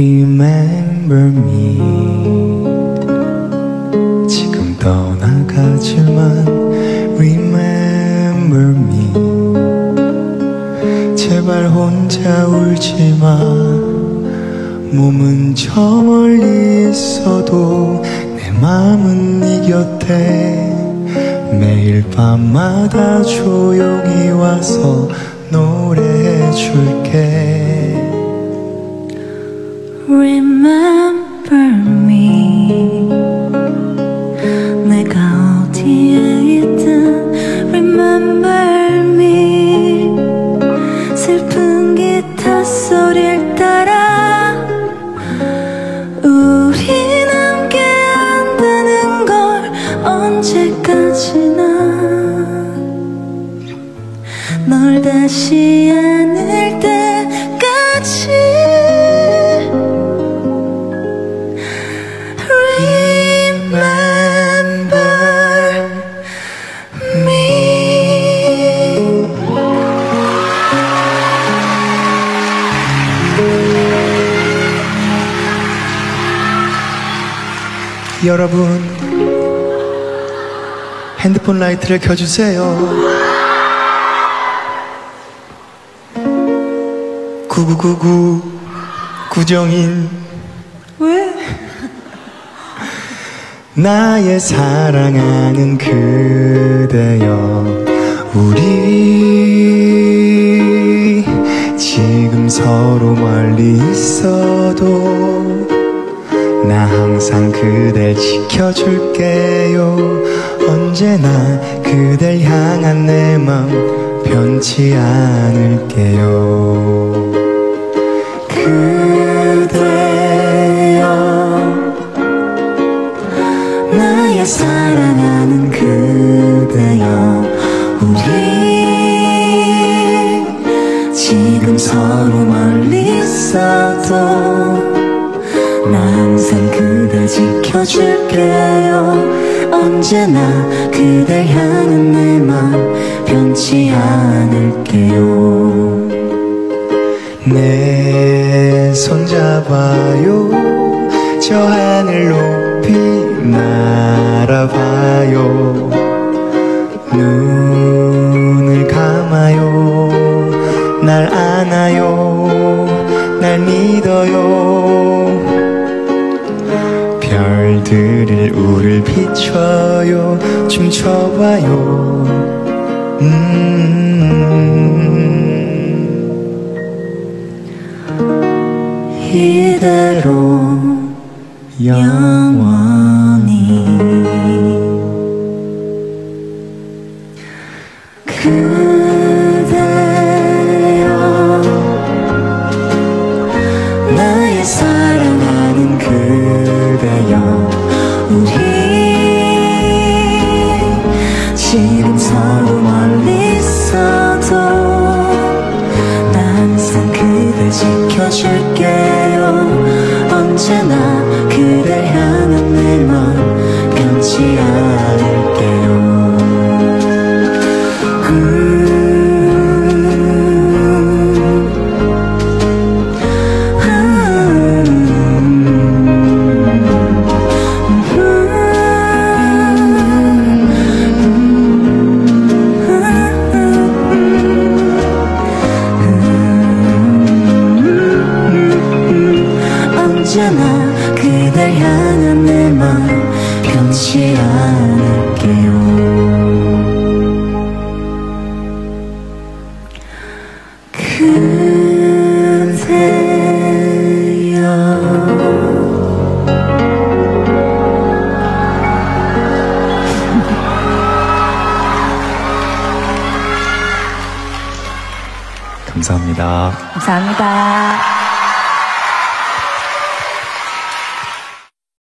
remember me. 지금 떠나가지만 remember me. 제발 혼자 울지마. 몸은 저 멀리 있어도 내 마음은 네 곁에. 매일 밤마다 조용히 와서 노래해 줄게 Remember 여러분 핸드폰 라이트를 켜주세요 9999 구정인 왜? 나의 사랑하는 그대여 우리 지금 서로 멀리 있어도 나 항상 그댈 지켜줄게요. 언제나 그댈 향한 내 마음 변치 않을게요. 그대여 나의 사랑하는 그대여 우리 지금 서로 멀리 있어도 지켜줄게요. 언제나 그댈 향한 내 맘 변치 않을게요. 내 손 잡아요. 저 하늘 높이 날아봐요. 눈 별들을 우릴 비춰요. 춤춰봐요. 음. 이대로 영원히 그대여 나의 사랑하는 그대여 우리 지금 서로 멀리 있어도 나 항상 그댈 지켜줄게요. 언제나 그댈 향한 내맘 감사합니다 감사합니다.